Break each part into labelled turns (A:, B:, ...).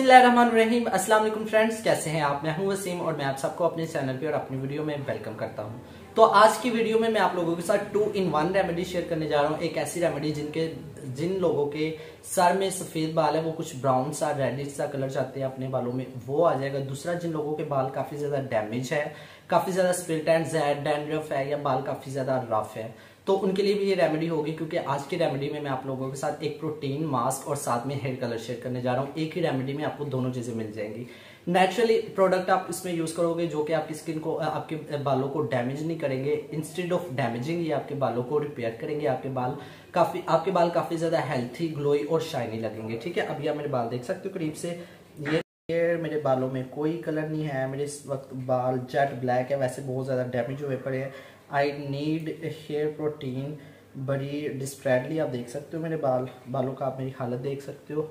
A: रहीम अस्सलाम वालेकुम फ्रेंड्स, कैसे हैं आप? मैं हूँ वसीम और मैं आप सबको अपने चैनल पे और अपनी वीडियो में वेलकम करता हूँ। तो आज की वीडियो में मैं आप लोगों के साथ two in one remedy share करने जा रहा हूँ। एक ऐसी रेमेडी जिनके, जिन लोगों के सर में सफ़ेद बाल है, वो कुछ ब्राउन सा रेडिश सा कलर चाहते हैं अपने बालों में, वो आ जाएगा। दूसरा, जिन लोगों के बाल काफ़ी ज़्यादा डैमेज है, काफ़ी ज़्यादा स्प्लिट एंड डैंड्रफ है या बाल काफ़ी ज़्यादा रफ है तो उनके लिए भी ये रेमेडी होगी क्योंकि आज की रेमेडी में मैं आप लोगों के साथ एक प्रोटीन मास्क और साथ में हेयर कलर शेयर करने जा रहा हूँ। एक ही रेमेडी में आपको दोनों चीज़ें मिल जाएँगी। नेचुरली प्रोडक्ट आप इसमें यूज़ करोगे जो कि आपकी स्किन को, आपके बालों को डैमेज नहीं करेंगे। इंस्टेड ऑफ़ डैमेजिंग ये आपके बालों को रिपेयर करेंगे। आपके बाल काफ़ी, आपके बाल काफ़ी ज़्यादा हेल्थी ग्लोई और शाइनी लगेंगे। ठीक है? अभी आप मेरे बाल देख सकते हो करीब से। ये मेरे बालों में कोई कलर नहीं है। मेरे इस वक्त बाल जेट ब्लैक है। वैसे बहुत ज़्यादा डैमेज हुए पड़े हैं। आई नीड हेयर प्रोटीन बड़ी डिस्प्रेडली आप देख सकते हो मेरे बाल, बालों का आप मेरी हालत देख सकते हो।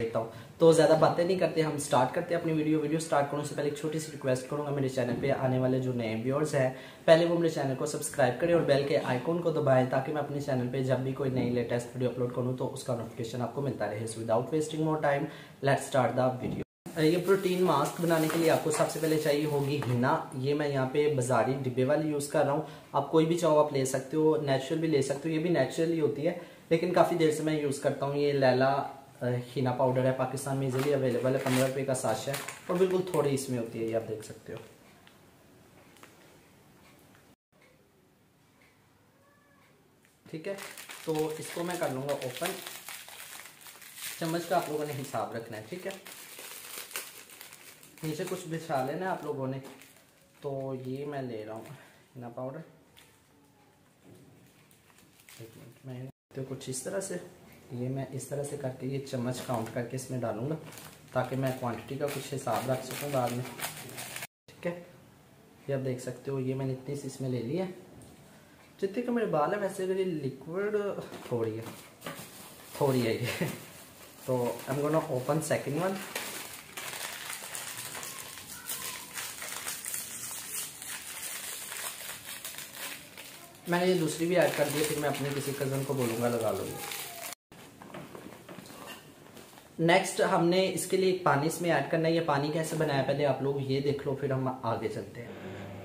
A: देखता हूँ। तो ज़्यादा बातें नहीं करते, हम स्टार्ट करते हैं अपनी वीडियो वीडियो स्टार्ट करने से पहले एक छोटी सी रिक्वेस्ट करूँगा मेरे चैनल पे आने वाले जो नए व्यूअर्स हैं। पहले वो मेरे चैनल को सब्सक्राइब करें और बेल के आइकॉन को दबाएँ ताकि मैं अपने चैनल पे जब भी कोई नई लेटेस्ट वीडियो अपलोड करूँ तो उसका नोटिफिकेशन आपको मिलता रहे। Without wasting more time let start the video ये प्रोटीन मास्क बनाने के लिए आपको सबसे पहले चाहिए होगी हिना ये मैं यहाँ पे बाजारी डिब्बे वाली यूज़ कर रहा हूँ। आप कोई भी चाहो आप ले सकते हो नेचुरल भी ले सकते हो। ये भी नेचुरल ही होती है, लेकिन काफ़ी देर से मैं यूज़ करता हूँ। ये लैला हिना पाउडर है पाकिस्तान में, इजीली अवेलेबल है। पंद्रह रुपये का साश है और बिल्कुल थोड़ी इसमें होती है, ये आप देख सकते हो। ठीक है तो इसको मैं कर लूँगा ओपन चम्मच का आप लोगों ने हिसाब रखना है, ठीक है? नीचे कुछ बिछा लेना आप लोगों ने। तो ये मैं ले रहा हूँ। ना पाउडर एक मिनट, मैं तो कुछ इस तरह से। ये मैं इस तरह से करके, ये चम्मच काउंट करके इसमें डालूँगा, ताकि मैं क्वांटिटी का कुछ हिसाब रख सकूँ बाद में। ठीक है? ये आप देख सकते हो, ये मैंने इतनी सी इसमें ले ली है। जितने का मेरे बाल है, वैसे मेरी लिक्विड थोड़ी है। थोड़ी है ये। तो I am gonna open second one मैंने ये दूसरी भी ऐड कर दी फिर मैं अपने किसी कज़न को बोलूँगा, लगा लो नेक्स्ट हमने इसके लिए पानी इसमें ऐड करना है। ये पानी कैसे बनाया? पहले आप लोग ये देख लो, फिर हम आगे चलते हैं।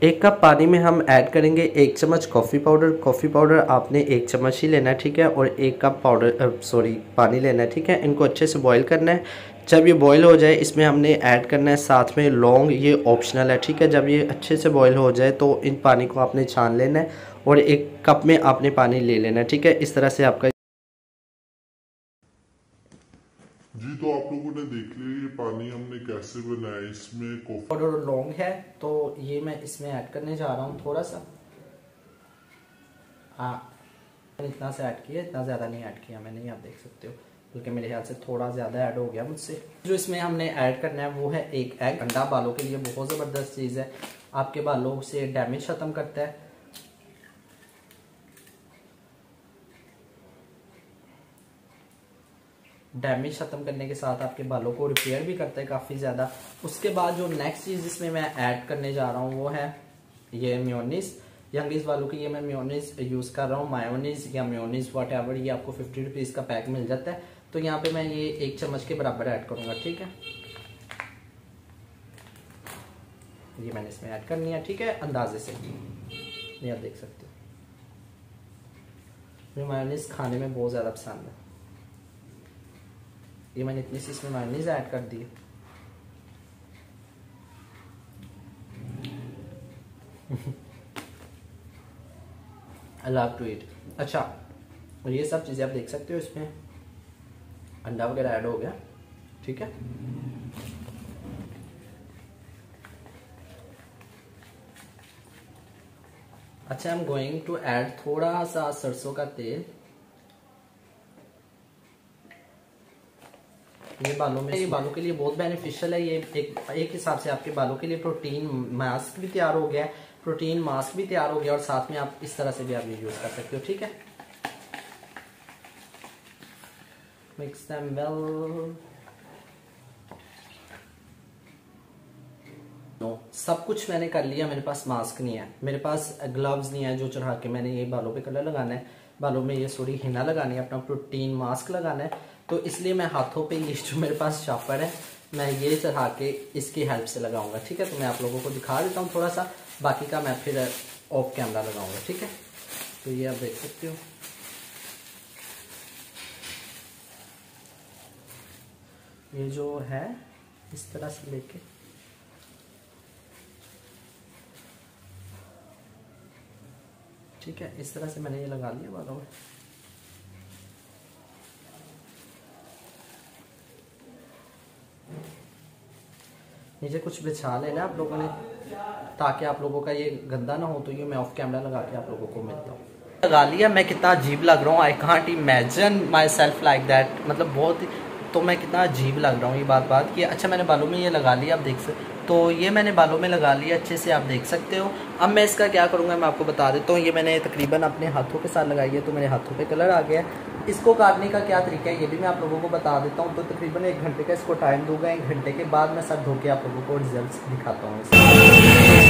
A: एक कप पानी में हम ऐड करेंगे एक चम्मच कॉफ़ी पाउडर कॉफ़ी पाउडर आपने एक चम्मच ही लेना है ठीक है? और एक कप पाउडर सॉरी पानी लेना है, ठीक है? इनको अच्छे से बॉईल करना है। जब ये बॉईल हो जाए, इसमें हमने ऐड करना है साथ में लौंग। ये ऑप्शनल है, ठीक है? जब ये अच्छे से बॉईल हो जाए तो इन पानी को आपने छान लेना है। और एक कप में आपने पानी ले लेना ठीक है? इस तरह से आपका
B: जी तो आप लोगों ने देख लिया ये पानी हमने कैसे बनाया इसमें
A: पाउडर लौंग है तो ये मैं इसमें ऐड करने जा रहा हूँ थोड़ा सा हाँ इतना से ऐड किया इतना ज़्यादा नहीं ऐड किया मैंने आप देख सकते हो बल्कि मेरे ख्याल से थोड़ा ज़्यादा ऐड हो गया मुझसे। जो इसमें हमने ऐड करना है वो है एक एग अंडा बालों के लिए बहुत ज़बरदस्त चीज़ है। आपके बालों से डैमेज ख़त्म करता है। डैमेज ख़त्म करने के साथ आपके बालों को रिपेयर भी करता है काफ़ी ज़्यादा। उसके बाद जो नेक्स्ट चीज़ इसमें मैं ऐड करने जा रहा हूँ वो है ये म्योनिस यंगीज वालों की ये मैं म्योनिस यूज़ कर रहा हूँ। मायोनिस या म्योनिस वट ये आपको फिफ्टी रुपीज़ का पैक मिल जाता है। तो यहाँ पे मैं ये एक चम्मच के बराबर ऐड करूँगा, ठीक है? ये मैंने इसमें ऐड करनी है ठीक है? अंदाजे से। ये आप देख सकते हो। मायोनीस खाने में बहुत ज़्यादा पसंद है। ये मैंने इतनी सी इसमें मायोनीज ऐड कर दी। आई लव टू इट अच्छा और ये सब चीज़ें आप देख सकते हो इसमें। अंडा वगैरह ऐड हो गया, ठीक है? अच्छा I am going to add थोड़ा सा सरसों का तेल। ये बालों में ये बालों के लिए बहुत बेनिफिशियल है। ये एक एक हिसाब से आपके बालों के लिए प्रोटीन मास्क भी तैयार हो गया है। प्रोटीन मास्क भी तैयार हो गया और साथ में आप इस तरह से भी आप ये यूज़ कर सकते हो ठीक है? Mix them well. नो सब कुछ मैंने कर लिया मेरे पास मास्क नहीं है। मेरे पास ग्लव्स नहीं है जो चढ़ा के मैंने ये बालों पे कलर लगाना है। बालों में ये थोड़ी हिना लगानी है, अपना प्रोटीन मास्क लगाना है। तो इसलिए मैं हाथों पे ये जो मेरे पास शापर है, मैं ये चढ़ा के इसकी हेल्प से लगाऊँगा, ठीक है? तो मैं आप लोगों को दिखा देता हूँ थोड़ा सा, बाकी का मैं फिर ऑफ़ कैमरा लगाऊँगा, ठीक है? तो ये आप देख सकते हो। ये जो है, इस तरह से लेके ठीक है, इस तरह से मैंने ये लगा लिया बालों में। नीचे कुछ बिछा लेना आप लोगों ने, ताकि आप लोगों का ये गंदा ना हो तो ये मैं ऑफ़ कैमरा लगा के आप लोगों को मिलता हूँ। लगा लिया, मैं कितना अजीब लग रहा हूँ I can't imagine myself like that मतलब बहुत तो मैं कितना अजीब लग रहा हूँ ये बात बात कि अच्छा मैंने बालों में ये लगा लिया, आप देख सकते तो ये मैंने बालों में लगा लिया, अच्छे से आप देख सकते हो। अब मैं इसका क्या करूँगा, मैं आपको बता देता हूँ, ये मैंने तकरीबन अपने हाथों के साथ लगाई है तो मेरे हाथों पे कलर आ गया इसको काटने का क्या तरीका है, ये भी मैं आप लोगों को बता देता हूँ। तो तकरीबन एक घंटे का इसको टाइम दूँगा, एक घंटे के बाद मैं सब धो के आप लोगों को रिज़ल्ट दिखाता हूँ